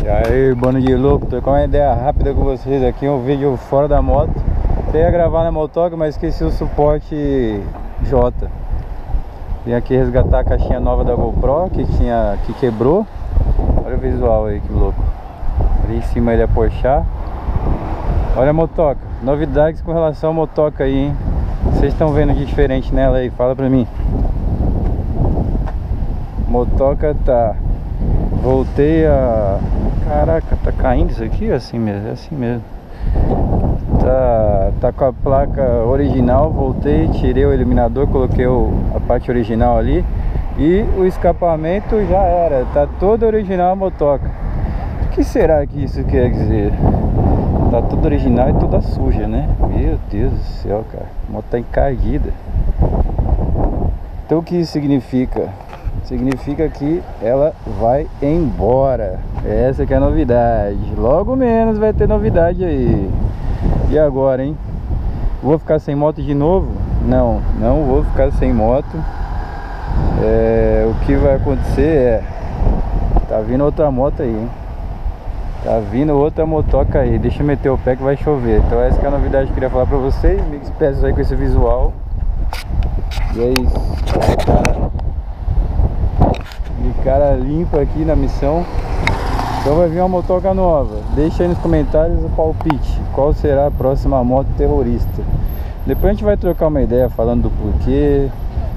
E aí, bando de louco, tô com uma ideia rápida com vocês aqui, um vídeo fora da moto. Eu ia gravar na motoca, mas esqueci o suporte J. Vim aqui resgatar a caixinha nova da GoPro que tinha que quebrou. Olha o visual aí, que louco. Ali em cima ele é Porsche. Olha a motoca, novidades com relação à motoca aí, hein? Vocês estão vendo de diferente nela aí? Fala pra mim. Motoca tá Voltei a... Caraca, tá caindo isso aqui? É assim mesmo, é assim mesmo Tá, tá com a placa original Voltei, tirei o iluminador Coloquei o, a parte original ali E o escapamento já era Tá todo original a motoca O que será que isso quer dizer? Tá tudo original e toda suja, né? Meu Deus do céu, cara A moto tá encardida Então o que isso significa? Significa que ela vai embora. Essa que é a novidade. Logo menos vai ter novidade aí. E agora, hein? Vou ficar sem moto de novo? Não, não vou ficar sem moto. É, o que vai acontecer é... Tá vindo outra moto aí, hein? Tá vindo outra motoca aí. Deixa eu meter o pé que vai chover. Então essa que é a novidade que eu queria falar pra vocês. Me despeço aí com esse visual. E é isso limpa aqui na missão. Então vai vir uma motoca nova. Deixa aí nos comentários o palpite. Qual será a próxima moto terrorista? Depois a gente vai trocar uma ideia falando do porquê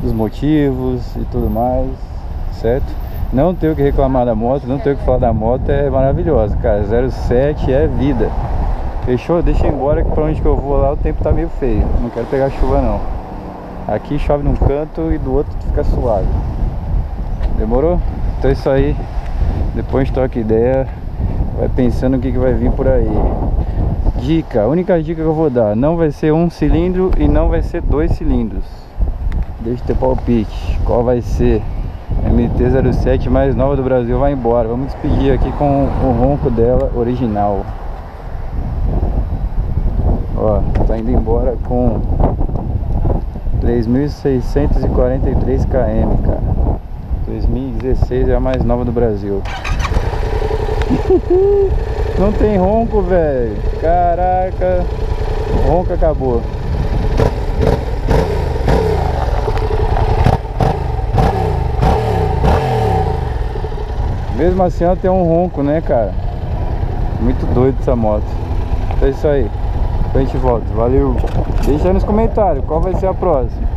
Dos motivos e tudo mais Certo? Não tenho que reclamar da moto Não tenho que falar da moto É maravilhosa, cara. 07 é vida. Fechou? Deixa eu embora que pra onde que eu vou lá o tempo tá meio feio. Não quero pegar chuva não. Aqui chove num canto e do outro fica suave. Demorou? Então é isso aí. Depois troca ideia. Vai pensando o que, que vai vir por aí. Dica, a única dica que eu vou dar. Não vai ser um cilindro e não vai ser dois cilindros. Deixa teu palpite. Qual vai ser? MT-07 mais nova do Brasil vai embora. Vamos despedir aqui com o ronco dela original. Ó, tá indo embora com 3.643 km, cara. 2016 é a mais nova do Brasil. Não tem ronco, velho. Caraca. O ronco acabou. Mesmo assim ela tem um ronco, né, cara? Muito doido essa moto. Então é isso aí. Depois a gente volta. Valeu. Deixa aí nos comentários qual vai ser a próxima.